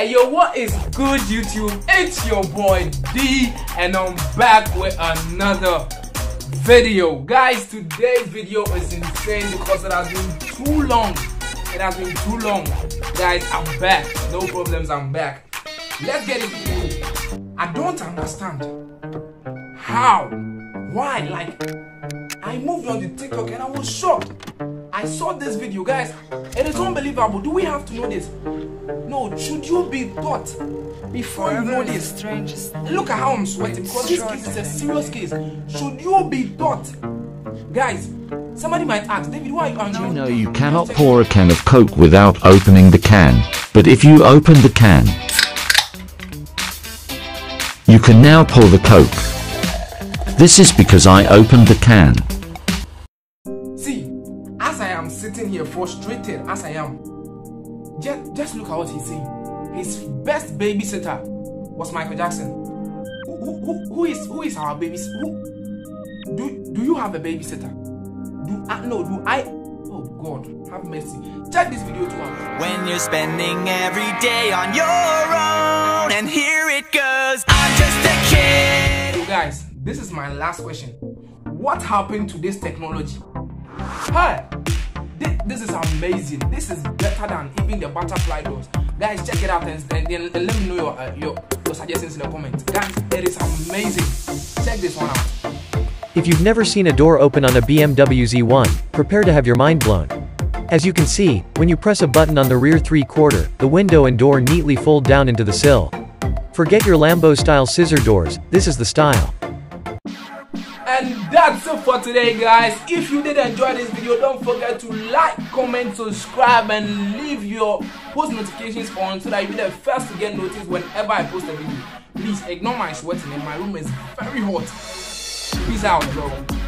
Hey yo, what is good YouTube? It's your boy D and I'm back with another video. Guys, today's video is insane because it has been too long. It has been too long. Guys, I'm back. No problems, I'm back. Let's get it. I don't understand. How? Why? Like, I moved on to TikTok and I was shocked. I saw this video, guys. It is unbelievable. Do we have to know this? No, should you be taught before you know this? strangest Look at how I'm sweating because this case is a serious case. Should you be taught? Guys, somebody might ask, David, why are you angry? You know you cannot pour a can of Coke without opening the can, but if you open the can, you can now pour the Coke. This is because I opened the can. I am sitting here frustrated as I am, just, just look at what he's saying. His best babysitter was Michael Jackson. Who, who, who, is who is our babysitter? Who do do you have a babysitter? Do I no do I? Oh God, have mercy. Check this video to out. When you're spending every day on your own, and here it goes. I'm just a kid. So guys, this is my last question. What happened to this technology? Hi, this is amazing. This is better than even the butterfly doors. Guys, check it out and, and, and let me know your, uh, your your suggestions in the comments. Guys, it is amazing. Check this one out. If you've never seen a door open on a BMW Z1, prepare to have your mind blown. As you can see, when you press a button on the rear three-quarter, the window and door neatly fold down into the sill. Forget your Lambo-style scissor doors, this is the style. And that's it for today, guys. If you did enjoy this video, don't forget to like, comment, subscribe, and leave your post notifications on so that you'll be the first to get noticed whenever I post a video. Please ignore my sweating, and my room is very hot. Peace out, bro.